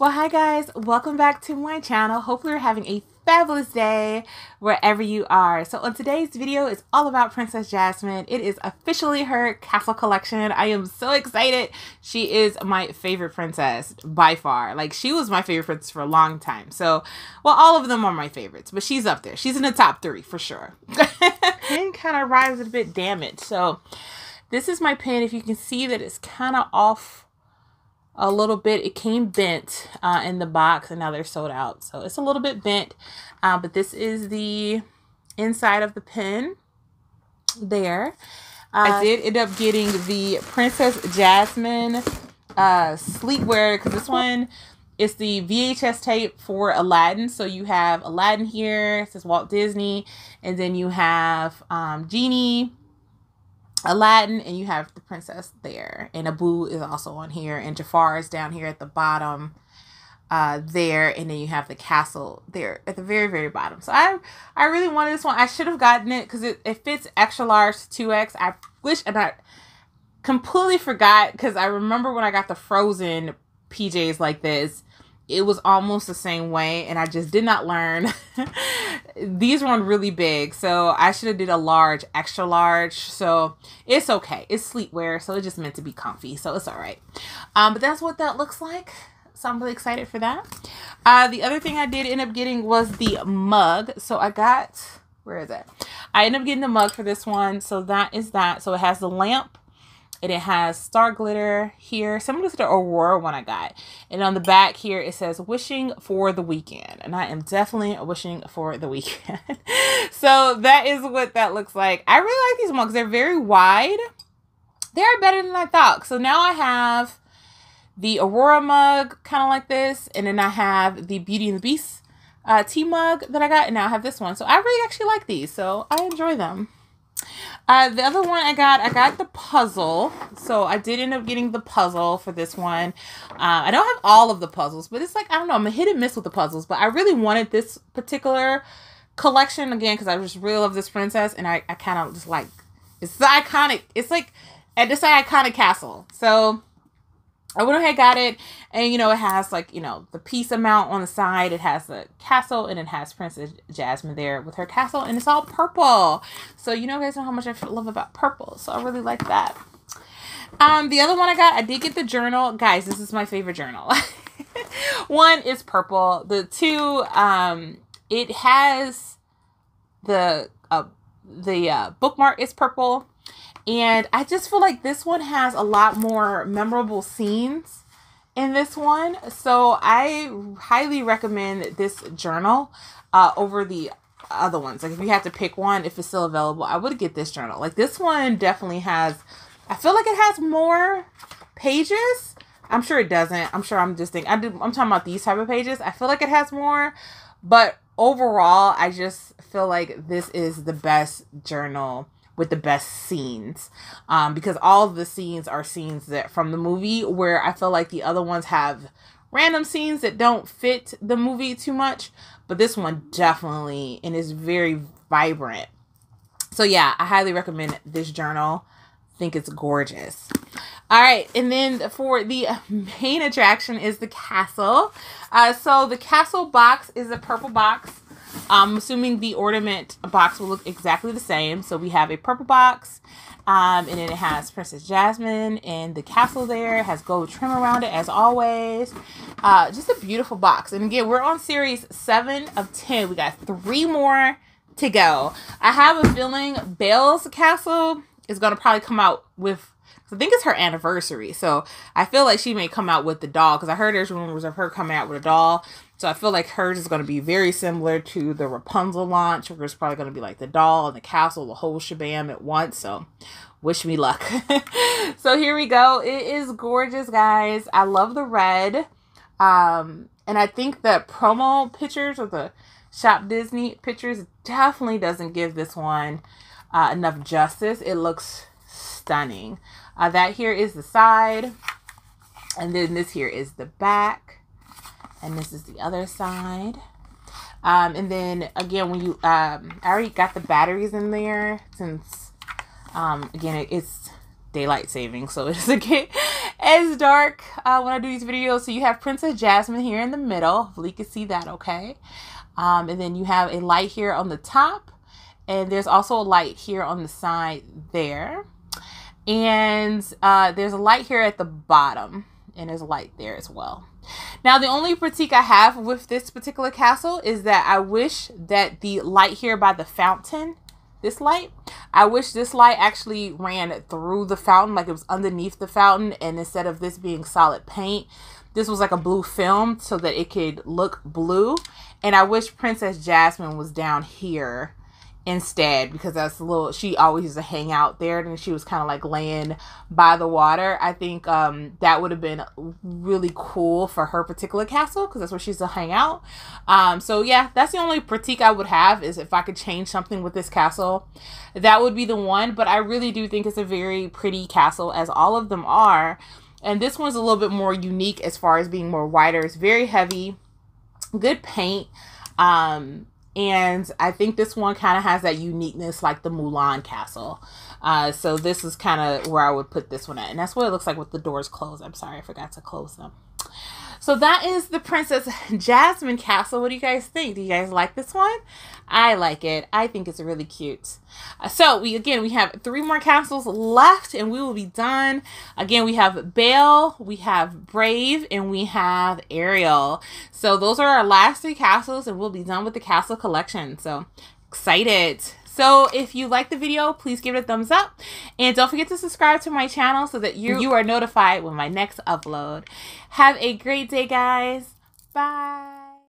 Well, hi guys, welcome back to my channel. Hopefully you're having a fabulous day wherever you are. So on today's video, it's all about Princess Jasmine. It is officially her castle collection. I am so excited. She is my favorite princess by far. Like she was my favorite princess for a long time. So, well, all of them are my favorites, but she's up there. She's in the top three for sure. Pin kind of arrives a bit damaged. So this is my pin. If you can see that it's kind of off a little bit. It came bent uh, in the box and now they're sold out. So it's a little bit bent, uh, but this is the inside of the pen there. Uh, I did end up getting the Princess Jasmine uh, sleepwear because this one is the VHS tape for Aladdin. So you have Aladdin here, it says Walt Disney, and then you have um, Genie, Aladdin and you have the princess there. And Abu is also on here. And Jafar is down here at the bottom uh, there. And then you have the castle there at the very, very bottom. So I I really wanted this one. I should have gotten it because it, it fits extra large 2X. I wish and I completely forgot because I remember when I got the frozen PJs like this it was almost the same way and I just did not learn. These run really big, so I should have did a large, extra large. So it's okay. It's sleepwear, so it's just meant to be comfy, so it's all right. Um, but that's what that looks like. So I'm really excited for that. Uh, the other thing I did end up getting was the mug. So I got, where is it? I ended up getting the mug for this one. So that is that. So it has the lamp and it has star glitter here. Similar to the aurora one i got. And on the back here it says wishing for the weekend. And i am definitely wishing for the weekend. So that is what that looks like. I really like these mugs they're very wide. They're better than i thought. So now i have the aurora mug kind of like this. And then i have the beauty and the beast uh, tea mug that i got. And now i have this one. So i really actually like these. So i enjoy them uh, the other one I got, I got the puzzle. So I did end up getting the puzzle for this one. Uh, I don't have all of the puzzles, but it's like, I don't know, I'm a hit and miss with the puzzles. But I really wanted this particular collection again because I just really love this princess. And I, I kind of just like, it's the iconic, it's like, at this iconic castle. So I went ahead got it and you know it has like you know the piece amount on the side. It has the castle and it has Princess Jasmine there with her castle and it's all purple. So you know guys know how much I love about purple so I really like that. Um the other one I got I did get the journal. Guys this is my favorite journal. One is purple. The two um it has the uh the uh, bookmark is purple and I just feel like this one has a lot more memorable scenes in this one. So I highly recommend this journal uh, over the other ones. Like if you have to pick one, if it's still available, I would get this journal. Like this one definitely has, I feel like it has more pages. I'm sure it doesn't. I'm sure I'm just thinking, I am talking about these type of pages. I feel like it has more, but overall, I just feel like this is the best journal with the best scenes um, because all the scenes are scenes that from the movie where I feel like the other ones have random scenes that don't fit the movie too much, but this one definitely and is very vibrant. So yeah, I highly recommend this journal. I think it's gorgeous. All right, and then for the main attraction is the castle. Uh, so the castle box is a purple box. I'm assuming the ornament box will look exactly the same. So we have a purple box, um, and then it has Princess Jasmine and the castle there. It has gold trim around it as always. Uh, just a beautiful box. And again, we're on series 7 of 10. We got three more to go. I have a feeling Belle's castle is going to probably come out with I think it's her anniversary. So I feel like she may come out with the doll because I heard there's rumors of her coming out with a doll. So I feel like hers is going to be very similar to the Rapunzel launch, where it's probably going to be like the doll and the castle, the whole shabam at once. So wish me luck. so here we go. It is gorgeous, guys. I love the red. Um, and I think the promo pictures or the Shop Disney pictures definitely doesn't give this one uh, enough justice. It looks stunning. Uh, that here is the side. And then this here is the back and this is the other side. Um, and then again, when you, um, I already got the batteries in there since, um, again, it, it's daylight saving, so it's again, as dark uh, when I do these videos. So you have Princess Jasmine here in the middle. Hopefully you can see that okay. Um, and then you have a light here on the top. And there's also a light here on the side there. And uh, there's a light here at the bottom. And there's a light there as well. Now, the only critique I have with this particular castle is that I wish that the light here by the fountain, this light, I wish this light actually ran through the fountain, like it was underneath the fountain, and instead of this being solid paint, this was like a blue film so that it could look blue. And I wish Princess Jasmine was down here instead because that's a little she always used to hang out there and she was kind of like laying by the water. I think um that would have been really cool for her particular castle because that's where she used to hang out. Um so yeah that's the only critique i would have is if i could change something with this castle. That would be the one but i really do think it's a very pretty castle as all of them are. And this one's a little bit more unique as far as being more wider. It's very heavy good paint um and I think this one kind of has that uniqueness like the Mulan castle. Uh, so this is kind of where I would put this one at. And that's what it looks like with the doors closed. I'm sorry, I forgot to close them. So that is the Princess Jasmine Castle. What do you guys think? Do you guys like this one? I like it. I think it's really cute. Uh, so we again we have three more castles left and we will be done. Again, we have Belle, we have Brave, and we have Ariel. So those are our last three castles and we'll be done with the castle collection. So excited. So if you like the video, please give it a thumbs up. And don't forget to subscribe to my channel so that you, you are notified when my next upload. Have a great day, guys. Bye.